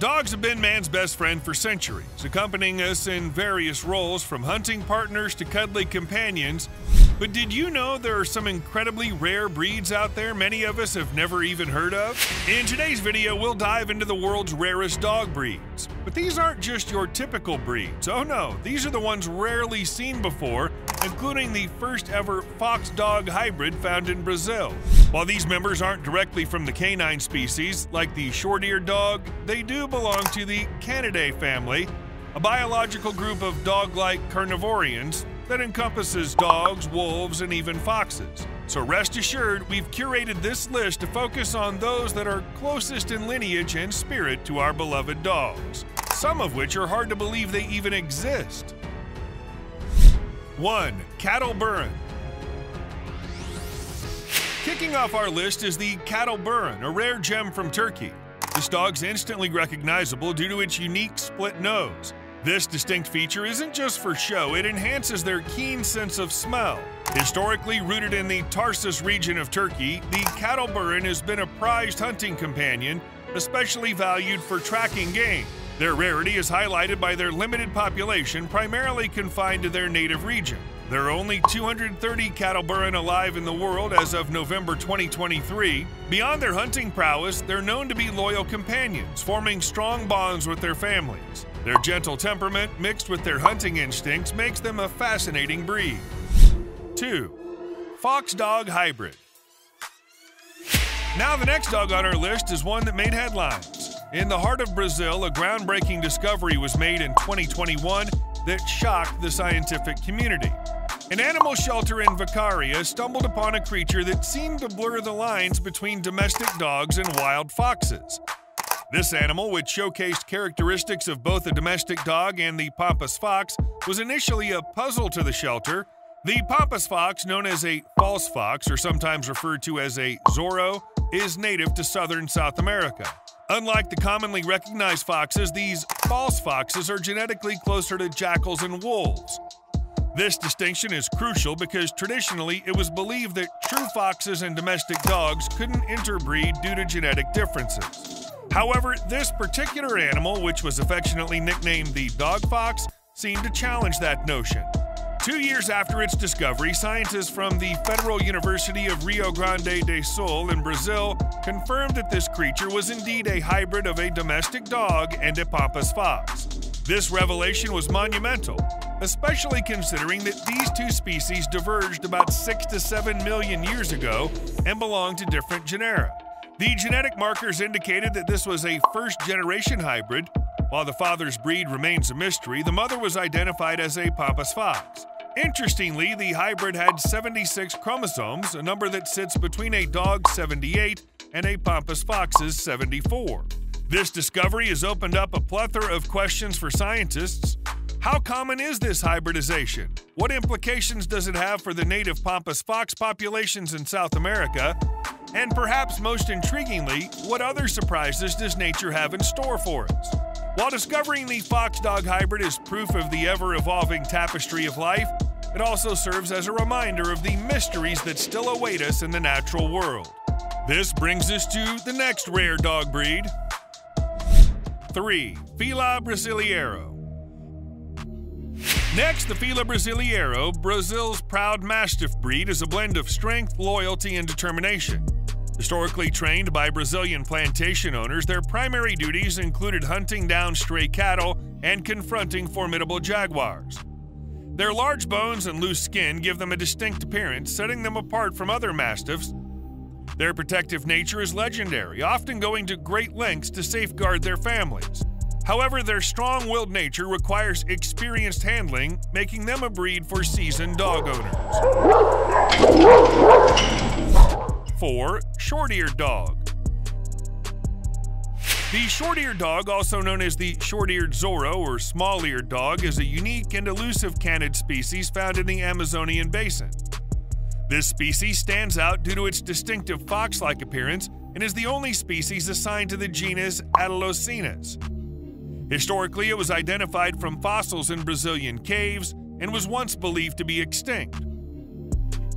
Dogs have been man's best friend for centuries, accompanying us in various roles from hunting partners to cuddly companions. But did you know there are some incredibly rare breeds out there many of us have never even heard of? In today's video, we'll dive into the world's rarest dog breeds. But these aren't just your typical breeds. Oh no, these are the ones rarely seen before, including the first ever fox dog hybrid found in Brazil. While these members aren't directly from the canine species, like the short eared dog, they do belong to the Canidae family, a biological group of dog like carnivorans that encompasses dogs, wolves, and even foxes. So rest assured, we've curated this list to focus on those that are closest in lineage and spirit to our beloved dogs, some of which are hard to believe they even exist. 1. Catalburun Kicking off our list is the Catalburun, a rare gem from Turkey. This dog's instantly recognizable due to its unique split nose. This distinct feature isn't just for show, it enhances their keen sense of smell. Historically rooted in the Tarsus region of Turkey, the Catalburun has been a prized hunting companion, especially valued for tracking game. Their rarity is highlighted by their limited population, primarily confined to their native region. There are only 230 Catalburun alive in the world as of November 2023. Beyond their hunting prowess, they're known to be loyal companions, forming strong bonds with their families. Their gentle temperament, mixed with their hunting instincts, makes them a fascinating breed. 2. Fox Dog Hybrid Now, the next dog on our list is one that made headlines. In the heart of Brazil, a groundbreaking discovery was made in 2021 that shocked the scientific community. An animal shelter in Vacaria stumbled upon a creature that seemed to blur the lines between domestic dogs and wild foxes. This animal, which showcased characteristics of both the domestic dog and the pampas fox, was initially a puzzle to the shelter. The pampas fox, known as a false fox or sometimes referred to as a zorro, is native to southern South America. Unlike the commonly recognized foxes, these false foxes are genetically closer to jackals and wolves. This distinction is crucial because traditionally it was believed that true foxes and domestic dogs couldn't interbreed due to genetic differences. However, this particular animal, which was affectionately nicknamed the dog fox, seemed to challenge that notion. Two years after its discovery, scientists from the Federal University of Rio Grande do Sul in Brazil confirmed that this creature was indeed a hybrid of a domestic dog and a pampas fox. This revelation was monumental, especially considering that these two species diverged about 6 to 7 million years ago and belonged to different genera. The genetic markers indicated that this was a first generation hybrid. While the father's breed remains a mystery, the mother was identified as a Pampas fox. Interestingly, the hybrid had 76 chromosomes, a number that sits between a dog's 78 and a Pampas fox's 74. This discovery has opened up a plethora of questions for scientists, how common is this hybridization? What implications does it have for the native pampas fox populations in South America? And perhaps most intriguingly, what other surprises does nature have in store for us? While discovering the fox dog hybrid is proof of the ever evolving tapestry of life, it also serves as a reminder of the mysteries that still await us in the natural world. This brings us to the next rare dog breed. 3. Fila Brasileiro Next, the Fila Brasileiro, Brazil's proud Mastiff breed, is a blend of strength, loyalty, and determination. Historically trained by Brazilian plantation owners, their primary duties included hunting down stray cattle and confronting formidable jaguars. Their large bones and loose skin give them a distinct appearance, setting them apart from other mastiffs. Their protective nature is legendary, often going to great lengths to safeguard their families. However, their strong willed nature requires experienced handling, making them a breed for seasoned dog owners. 4. Short eared dog. The short eared dog, also known as the short eared Zorro or small eared dog, is a unique and elusive canid species found in the Amazonian basin. This species stands out due to its distinctive fox like appearance and is the only species assigned to the genus Atelocynus. Historically, it was identified from fossils in Brazilian caves and was once believed to be extinct.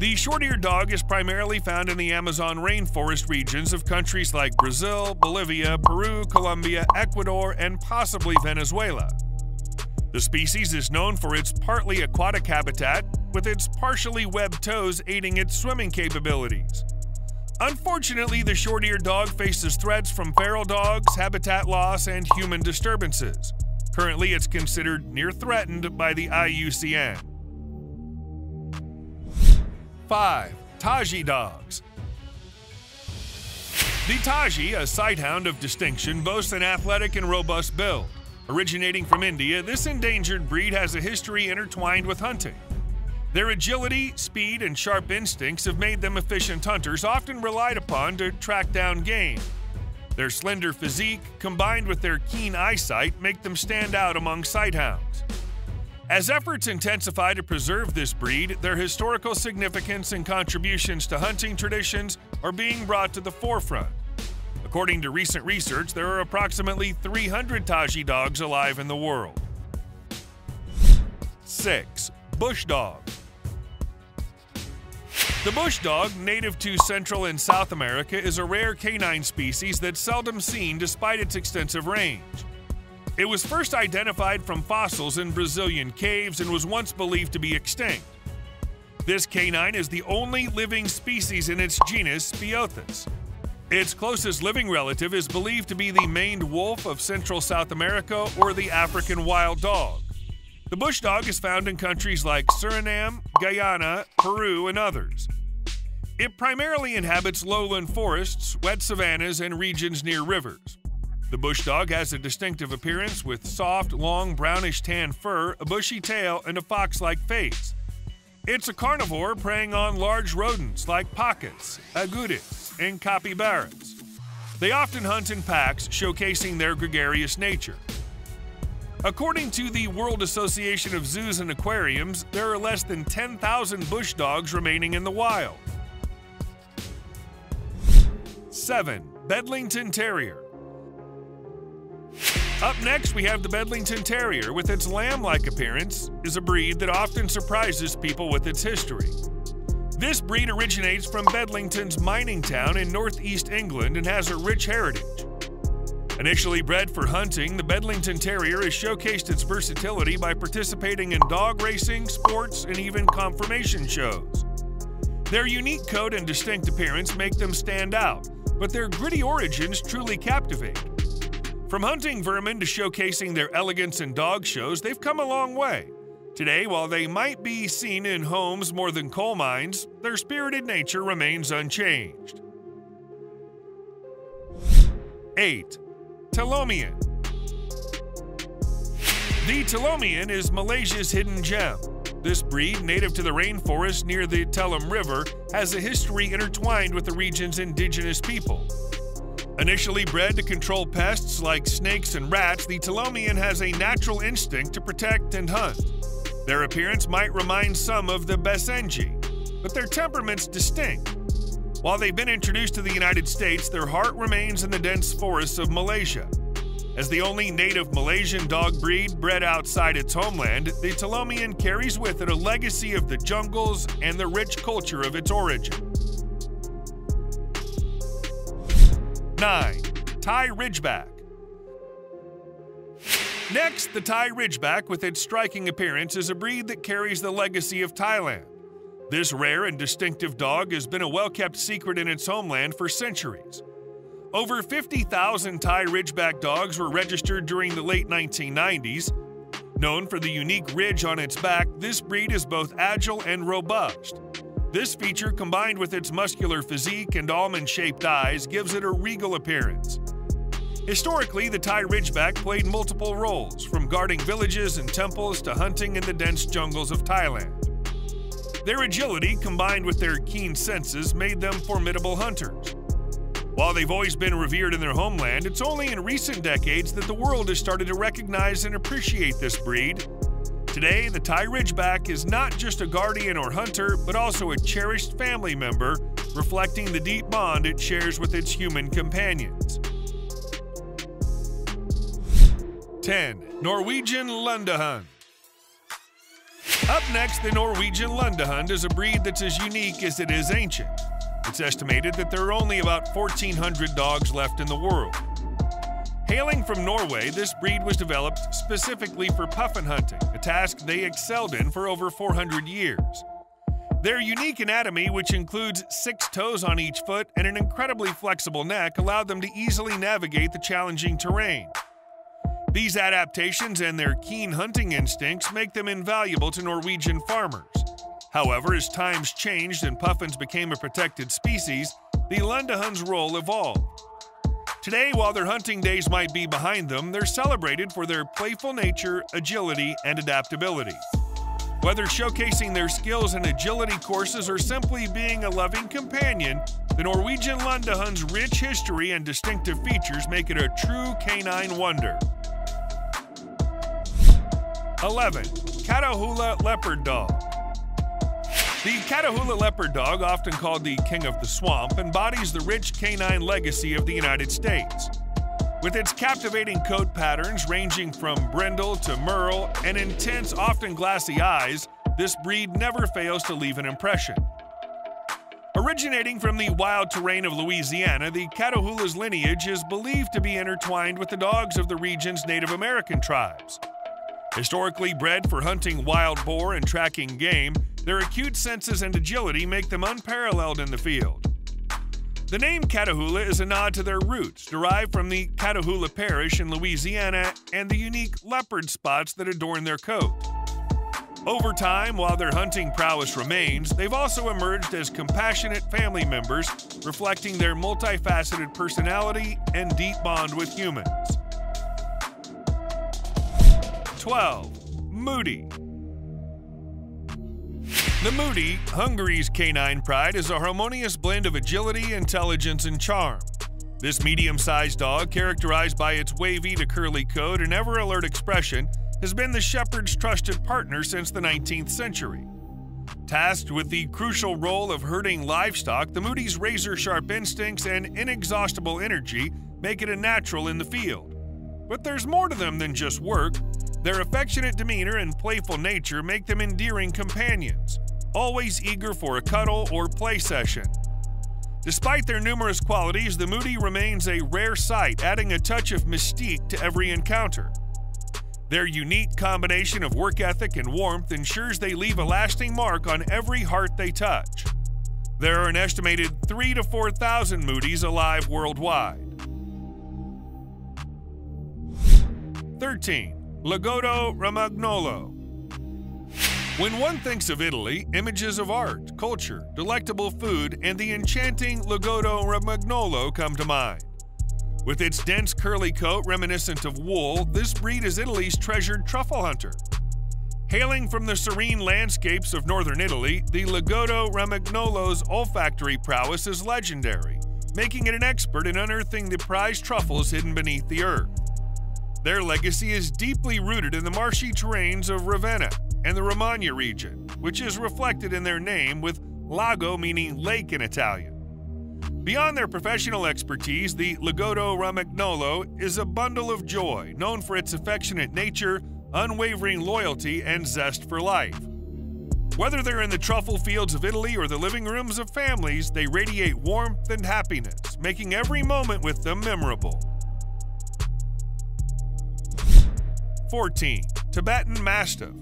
The short eared dog is primarily found in the Amazon rainforest regions of countries like Brazil, Bolivia, Peru, Colombia, Ecuador, and possibly Venezuela. The species is known for its partly aquatic habitat, with its partially webbed toes aiding its swimming capabilities. Unfortunately, the short eared dog faces threats from feral dogs, habitat loss, and human disturbances. Currently, it's considered near threatened by the IUCN. 5. Taji dogs. The Taji, a sighthound of distinction, boasts an athletic and robust build. Originating from India, this endangered breed has a history intertwined with hunting. Their agility, speed, and sharp instincts have made them efficient hunters, often relied upon to track down game. Their slender physique, combined with their keen eyesight, make them stand out among sighthounds. As efforts intensify to preserve this breed, their historical significance and contributions to hunting traditions are being brought to the forefront. According to recent research, there are approximately 300 Taji dogs alive in the world. 6. Bush Dog The bush dog, native to Central and South America, is a rare canine species that's seldom seen despite its extensive range. It was first identified from fossils in Brazilian caves and was once believed to be extinct. This canine is the only living species in its genus Speothos. Its closest living relative is believed to be the maned wolf of Central South America or the African wild dog. The bush dog is found in countries like Suriname, Guyana, Peru, and others. It primarily inhabits lowland forests, wet savannas, and regions near rivers. The bush dog has a distinctive appearance with soft, long brownish tan fur, a bushy tail, and a fox like face. It's a carnivore preying on large rodents like pacas, agoutis, and capybaras. They often hunt in packs, showcasing their gregarious nature. According to the World Association of Zoos and Aquariums, there are less than 10,000 bush dogs remaining in the wild. 7. Bedlington Terrier up next, we have the Bedlington Terrier. With its lamb like appearance, is a breed that often surprises people with its history. This breed originates from Bedlington's mining town in northeast England and has a rich heritage. Initially bred for hunting, the Bedlington Terrier has showcased its versatility by participating in dog racing, sports, and even conformation shows. Their unique coat and distinct appearance make them stand out, but their gritty origins truly captivate. From hunting vermin to showcasing their elegance in dog shows, they've come a long way. Today, while they might be seen in homes more than coal mines, their spirited nature remains unchanged. 8. Telomian The Telomian is Malaysia's hidden gem. This breed, native to the rainforest near the Telom River, has a history intertwined with the region's indigenous people. Initially bred to control pests like snakes and rats, the Telomian has a natural instinct to protect and hunt. Their appearance might remind some of the Basenji, but their temperament's distinct. While they've been introduced to the United States, their heart remains in the dense forests of Malaysia. As the only native Malaysian dog breed bred outside its homeland, the Telomian carries with it a legacy of the jungles and the rich culture of its origin. 9. Thai Ridgeback. Next, the Thai Ridgeback, with its striking appearance, is a breed that carries the legacy of Thailand. This rare and distinctive dog has been a well kept secret in its homeland for centuries. Over 50,000 Thai Ridgeback dogs were registered during the late 1990s. Known for the unique ridge on its back, this breed is both agile and robust. This feature, combined with its muscular physique and almond shaped eyes, gives it a regal appearance. Historically, the Thai Ridgeback played multiple roles, from guarding villages and temples to hunting in the dense jungles of Thailand. Their agility, combined with their keen senses, made them formidable hunters. While they've always been revered in their homeland, it's only in recent decades that the world has started to recognize and appreciate this breed Today, the Thai Ridgeback is not just a guardian or hunter, but also a cherished family member, reflecting the deep bond it shares with its human companions. 10. Norwegian Lundehund Up next, the Norwegian Lundehund is a breed that's as unique as it is ancient. It's estimated that there are only about 1,400 dogs left in the world. Hailing from Norway, this breed was developed specifically for puffin hunting, a task they excelled in for over 400 years. Their unique anatomy, which includes six toes on each foot and an incredibly flexible neck, allowed them to easily navigate the challenging terrain. These adaptations and their keen hunting instincts make them invaluable to Norwegian farmers. However, as times changed and puffins became a protected species, the Lundehund's role evolved. Today, while their hunting days might be behind them, they're celebrated for their playful nature, agility, and adaptability. Whether showcasing their skills in agility courses or simply being a loving companion, the Norwegian Lundehund's rich history and distinctive features make it a true canine wonder. 11. Catahoula Leopard Dog. The Catahoula leopard dog, often called the King of the Swamp, embodies the rich canine legacy of the United States. With its captivating coat patterns ranging from brindle to merle and intense, often glassy eyes, this breed never fails to leave an impression. Originating from the wild terrain of Louisiana, the Catahoula's lineage is believed to be intertwined with the dogs of the region's Native American tribes. Historically bred for hunting wild boar and tracking game, their acute senses and agility make them unparalleled in the field. The name Catahoula is a nod to their roots, derived from the Catahoula Parish in Louisiana and the unique leopard spots that adorn their coat. Over time, while their hunting prowess remains, they've also emerged as compassionate family members, reflecting their multifaceted personality and deep bond with humans. 12. Mudi. The Mudi, Hungary's canine pride, is a harmonious blend of agility, intelligence, and charm. This medium sized dog, characterized by its wavy to curly coat and ever alert expression, has been the shepherd's trusted partner since the 19th century. Tasked with the crucial role of herding livestock, the Mudi's razor sharp instincts and inexhaustible energy make it a natural in the field. But there's more to them than just work. Their affectionate demeanor and playful nature make them endearing companions always eager for a cuddle or play session. Despite their numerous qualities, the Mudi remains a rare sight, adding a touch of mystique to every encounter. Their unique combination of work ethic and warmth ensures they leave a lasting mark on every heart they touch. There are an estimated 3 to 4,000 Mudis alive worldwide. 13. Lagotto Romagnolo when one thinks of Italy, images of art, culture, delectable food, and the enchanting Lagotto Romagnolo come to mind. With its dense curly coat reminiscent of wool, this breed is Italy's treasured truffle hunter. Hailing from the serene landscapes of northern Italy, the Lagotto Romagnolo's olfactory prowess is legendary, making it an expert in unearthing the prized truffles hidden beneath the earth. Their legacy is deeply rooted in the marshy terrains of Ravenna, and the Romagna region, which is reflected in their name with lago meaning lake in Italian. Beyond their professional expertise, the Lagotto Romagnolo is a bundle of joy, known for its affectionate nature, unwavering loyalty, and zest for life. Whether they're in the truffle fields of Italy or the living rooms of families, they radiate warmth and happiness, making every moment with them memorable. 14. Tibetan Mastiff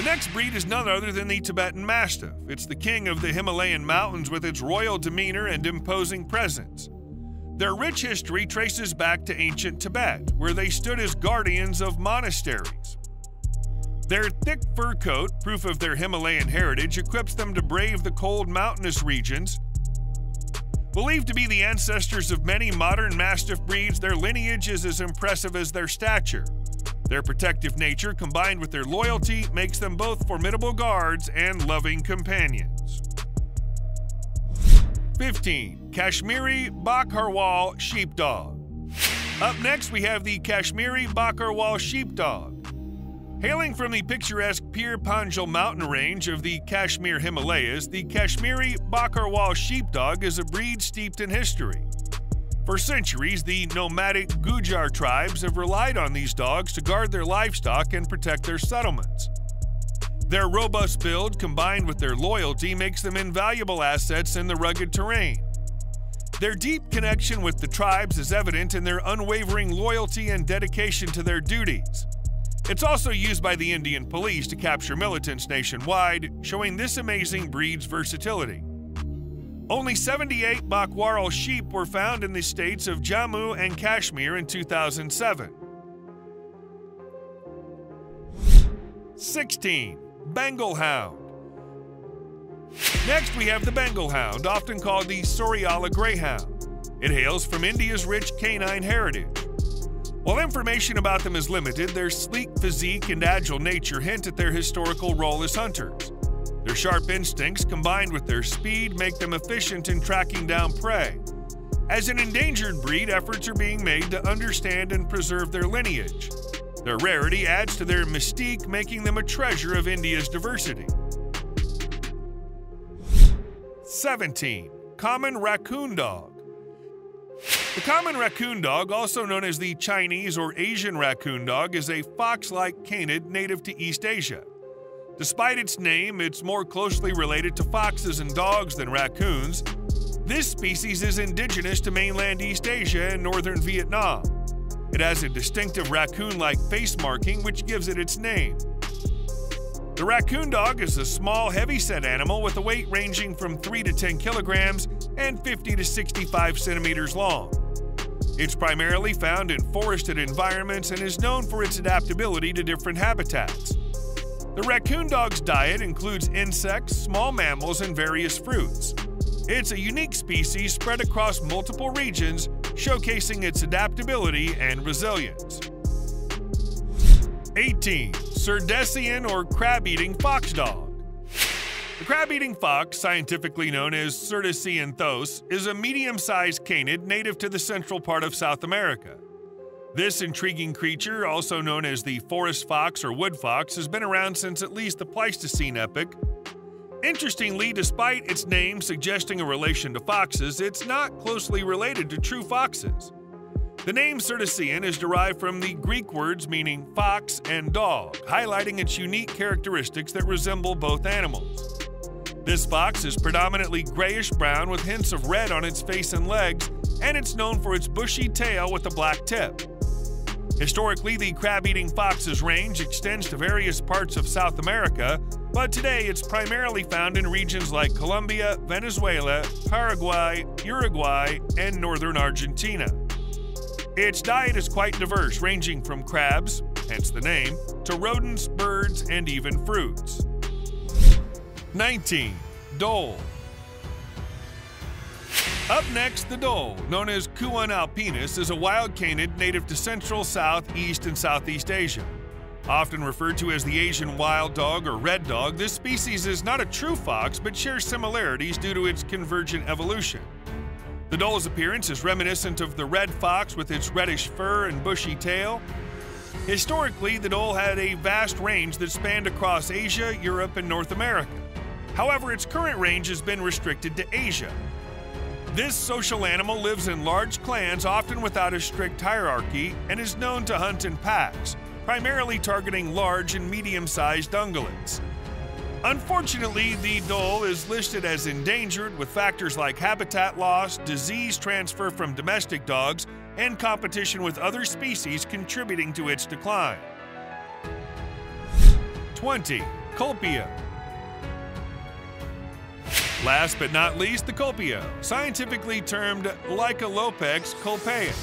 the next breed is none other than the Tibetan Mastiff. It's the king of the Himalayan mountains with its royal demeanor and imposing presence. Their rich history traces back to ancient Tibet, where they stood as guardians of monasteries. Their thick fur coat, proof of their Himalayan heritage, equips them to brave the cold mountainous regions. Believed to be the ancestors of many modern Mastiff breeds, their lineage is as impressive as their stature. Their protective nature, combined with their loyalty, makes them both formidable guards and loving companions. 15. Kashmiri Bakharwal Sheepdog. Up next, we have the Kashmiri Bakharwal Sheepdog. Hailing from the picturesque Pir Panjal mountain range of the Kashmir Himalayas, the Kashmiri Bakharwal Sheepdog is a breed steeped in history. For centuries, the nomadic Gujar tribes have relied on these dogs to guard their livestock and protect their settlements. Their robust build combined with their loyalty makes them invaluable assets in the rugged terrain. Their deep connection with the tribes is evident in their unwavering loyalty and dedication to their duties. It's also used by the Indian police to capture militants nationwide, showing this amazing breed's versatility. Only 78 Bakharwal sheep were found in the states of Jammu and Kashmir in 2007. 16. Bengal Hound. Next, we have the Bengal Hound, often called the Soriala Greyhound. It hails from India's rich canine heritage. While information about them is limited, their sleek physique and agile nature hint at their historical role as hunters. Their sharp instincts combined with their speed make them efficient in tracking down prey. As an endangered breed, efforts are being made to understand and preserve their lineage. Their rarity adds to their mystique, making them a treasure of India's diversity. 17. Common Raccoon Dog the common raccoon dog, also known as the Chinese or Asian raccoon dog, is a fox like canid native to East Asia. Despite its name, it's more closely related to foxes and dogs than raccoons. This species is indigenous to mainland East Asia and northern Vietnam. It has a distinctive raccoon like face marking, which gives it its name. The raccoon dog is a small, heavy-set animal with a weight ranging from 3 to 10 kilograms and 50 to 65 centimeters long. It's primarily found in forested environments and is known for its adaptability to different habitats. The raccoon dog's diet includes insects, small mammals, and various fruits. It's a unique species spread across multiple regions, showcasing its adaptability and resilience. 18. Cerdocyon or crab-eating fox dog. The crab-eating fox, scientifically known as Cerdocyon thous, is a medium-sized canid native to the central part of South America. This intriguing creature, also known as the forest fox or wood fox, has been around since at least the Pleistocene epoch. Interestingly, despite its name suggesting a relation to foxes, it's not closely related to true foxes. The name Cerdocyon is derived from the Greek words meaning fox and dog, highlighting its unique characteristics that resemble both animals. This fox is predominantly grayish brown with hints of red on its face and legs, and it's known for its bushy tail with a black tip. Historically, the crab eating fox's range extends to various parts of South America, but today it's primarily found in regions like Colombia, Venezuela, Paraguay, Uruguay, and northern Argentina. Its diet is quite diverse, ranging from crabs, hence the name, to rodents, birds, and even fruits. 19. Dhole. Up next, the dhole, known as Cuon alpinus, is a wild canid native to Central, South, East, and Southeast Asia. Often referred to as the Asian wild dog or red dog, this species is not a true fox but shares similarities due to its convergent evolution. The dhole's appearance is reminiscent of the red fox with its reddish fur and bushy tail. Historically, the dhole had a vast range that spanned across Asia, Europe, and North America. However, its current range has been restricted to Asia. This social animal lives in large clans, often without a strict hierarchy, and is known to hunt in packs, primarily targeting large and medium sized ungulates. Unfortunately, the dhole is listed as endangered with factors like habitat loss, disease transfer from domestic dogs, and competition with other species contributing to its decline. 20. Culpeo. Last but not least, the Culpeo, scientifically termed Lycalopex culpea,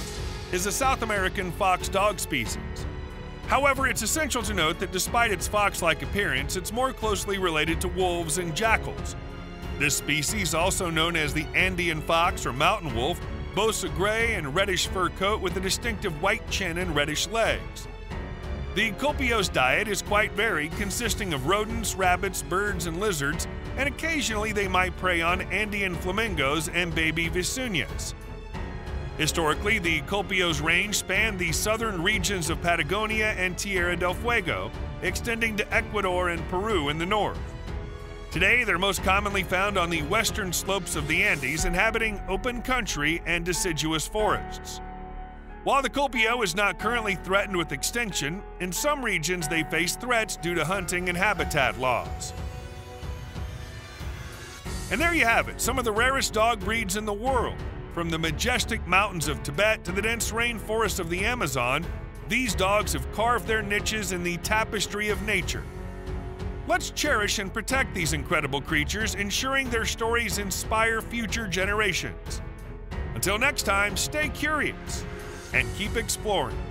is a South American fox dog species. However, it's essential to note that despite its fox like appearance, it's more closely related to wolves and jackals. This species, also known as the Andean fox or mountain wolf, boasts a gray and reddish fur coat with a distinctive white chin and reddish legs. The culpeo's diet is quite varied, consisting of rodents, rabbits, birds, and lizards, and occasionally they might prey on Andean flamingos and baby vicuñas. Historically, the culpeo's range spanned the southern regions of Patagonia and Tierra del Fuego, extending to Ecuador and Peru in the north. Today, they're most commonly found on the western slopes of the Andes, inhabiting open country and deciduous forests. While the Culpeo is not currently threatened with extinction, in some regions they face threats due to hunting and habitat laws. And there you have it, some of the rarest dog breeds in the world. From the majestic mountains of Tibet to the dense rainforests of the Amazon, these dogs have carved their niches in the tapestry of nature. Let's cherish and protect these incredible creatures, ensuring their stories inspire future generations. Until next time, stay curious and keep exploring.